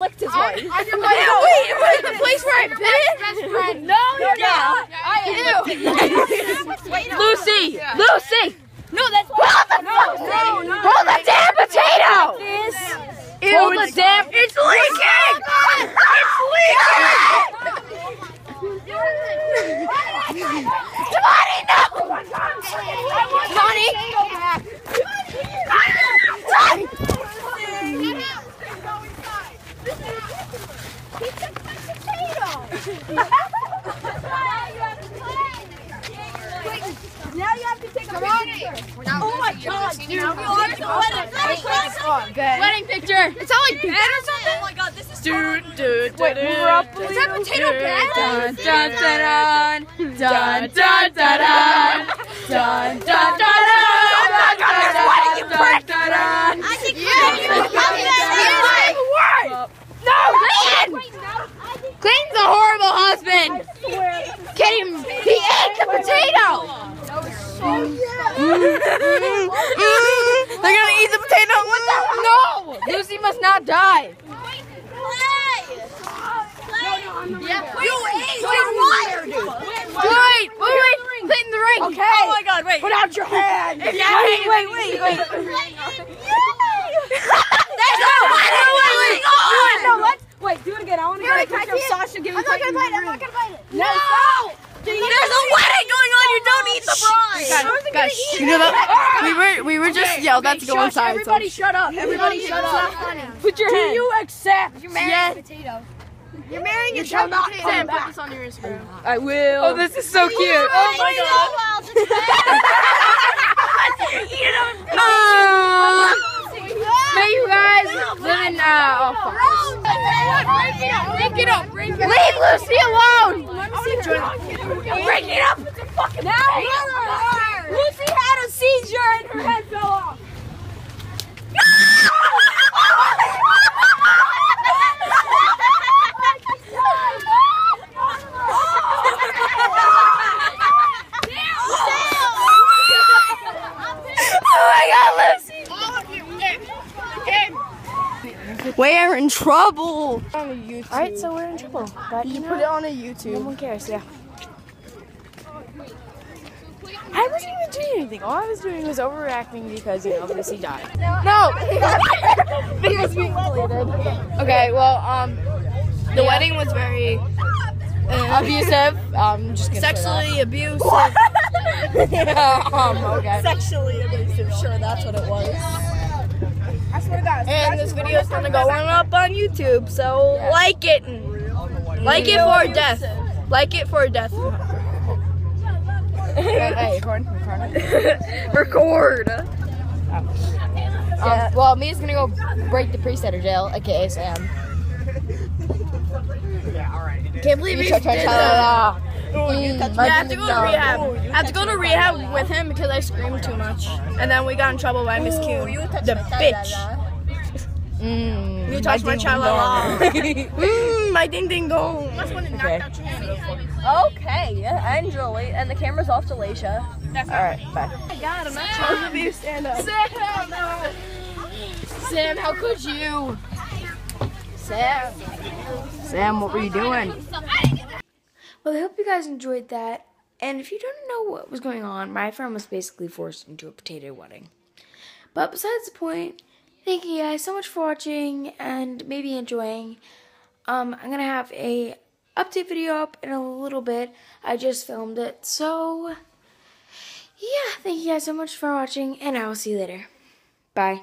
licked his wife. Yeah, wait, wait, the place where I bit it? Best friend. No, you're Yeah. not. I am. Lucy! Lucy! No, that's why. No, no, no. Hold the damn potato! This. Hold the damn. It's leaking! Oh Now you have to take a picture. Oh my god, wedding picture? Good. Wedding picture. It's not like bad or something? Oh my god, this is dude, dude, Is that potato? Dun, dun, dun, dun. Dun, dun, dun, dun. Dun, dun, dun, dun. They're gonna eat the potato. What the? No, Lucy must not die. Yeah. You ate your wire, dude. Wait, wait, wait. Clayton, the ring. Okay. Oh my God, wait. Put out your hand. Wait, wait, wait, wait. There's no wedding going on. No, let's wait. Do it again. I want to get a picture of Sasha giving. I'm not gonna bite it. I'm not gonna bite it. No. There's a wedding going on. You don't eat the bride. Guys, you know that we were we were just yelled at to go inside. so- Everybody shut up. Everybody shut up. Put your hand. Do you accept? You're marrying Yes. a potato. You're marrying a shall not potato. come Put this on your Instagram. I will. Oh, this is so cute. Oh my god. You May you guys live in uh. Oh, fuck. Break it up. Break it up. Leave Lucy alone. Break it up. It's a fucking now. Lucy had a seizure and her head fell off. We're in trouble. On YouTube. All right, so we're in trouble. But you, put it on a YouTube. No one cares. Yeah. I wasn't even doing anything. All I was doing was overreacting because you know Lucy died. No. Video's being deleted. Okay. Well, um, the wedding was very uh, abusive. Um, just gonna say that. Sexually abusive. yeah. Um. Okay. Sexually abusive. Sure, that's what it was. I swear to God. And this video is gonna go on up on YouTube, so like it. and- Like it for death. Like it for death. hey, record. Record. Um, well, Mia's gonna go break the of jail, aka Sam. Can't believe You cha- cha- cha- Mm, I have to go to rehab. I have to go to rehab with him because I screamed too much. And then we got in trouble by Miss Q. The bitch. Mm, You touched my ding child. dong. Mmm, my ding ding dong. Okay. Okay, and Julie, and the camera's off to Leisha. Alright, bye. God, I'm not supposed to be stand up. Sam, no. Sam, how could you? Sam. Sam, what were you doing? Well, I hope you guys enjoyed that. And if you don't know what was going on, my friend was basically forced into a potato wedding. But besides the point, thank you guys so much for watching and maybe enjoying. Um, I'm gonna have a update video up in a little bit. I just filmed it, so yeah. Thank you guys so much for watching, and I will see you later. Bye.